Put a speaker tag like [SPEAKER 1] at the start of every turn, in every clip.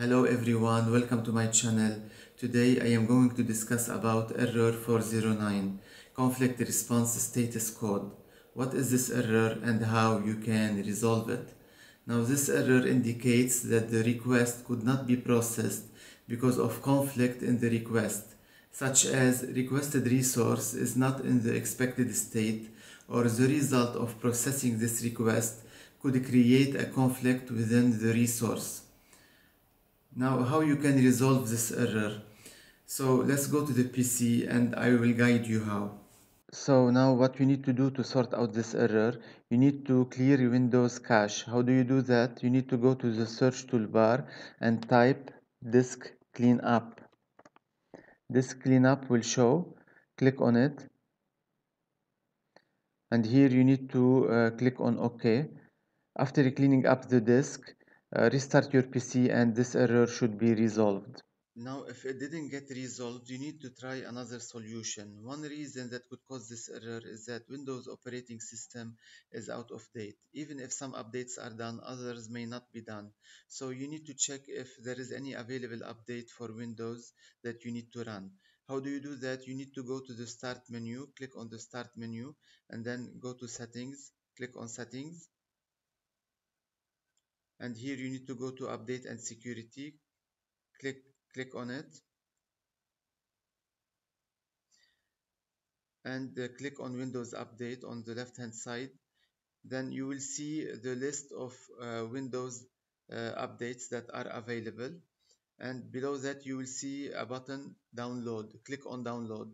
[SPEAKER 1] Hello everyone, welcome to my channel. Today I am going to discuss about error 409, conflict response status code. What is this error and how you can resolve it? Now this error indicates that the request could not be processed because of conflict in the request, such as requested resource is not in the expected state or the result of processing this request could create a conflict within the resource. Now, how you can resolve this error? So let's go to the PC and I will guide you how. So now what you need to do to sort out this error, you need to clear Windows cache. How do you do that? You need to go to the search toolbar and type disk cleanup. Disk cleanup will show, click on it. And here you need to uh, click on OK. After cleaning up the disk, Uh, restart your PC and this error should be resolved. Now, if it didn't get resolved, you need to try another solution. One reason that could cause this error is that Windows operating system is out of date. Even if some updates are done, others may not be done. So you need to check if there is any available update for Windows that you need to run. How do you do that? You need to go to the start menu, click on the start menu, and then go to settings, click on settings, and here you need to go to update and security. Click click on it. And uh, click on Windows Update on the left hand side. Then you will see the list of uh, Windows uh, updates that are available. And below that you will see a button download. Click on download.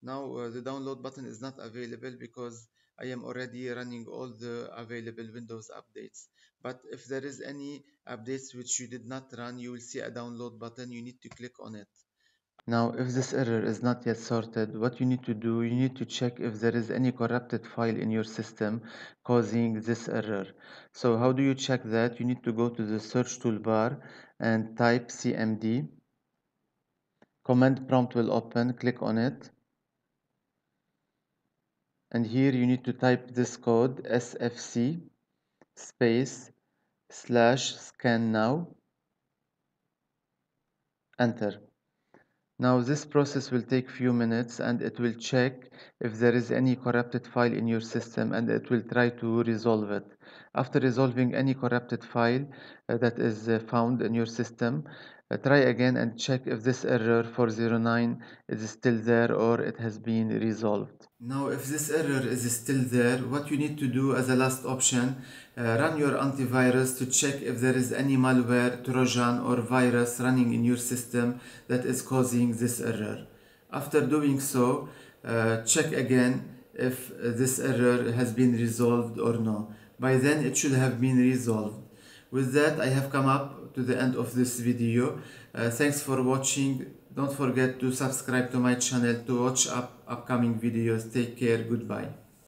[SPEAKER 1] Now uh, the download button is not available because I am already running all the available Windows updates. But if there is any updates which you did not run, you will see a download button. You need to click on it. Now, if this error is not yet sorted, what you need to do, you need to check if there is any corrupted file in your system causing this error. So how do you check that? You need to go to the search toolbar and type cmd. Command prompt will open, click on it and here you need to type this code sfc space slash scan now. Enter. Now this process will take few minutes and it will check if there is any corrupted file in your system and it will try to resolve it. After resolving any corrupted file uh, that is uh, found in your system uh, try again and check if this error 409 is still there or it has been resolved now if this error is still there what you need to do as a last option uh, run your antivirus to check if there is any malware trojan or virus running in your system that is causing this error. After doing so uh, check again if this error has been resolved or no. By then it should have been resolved. With that i have come up to the end of this video. Uh, thanks for watching don't forget to subscribe to my channel to watch up upcoming videos. Take care. Goodbye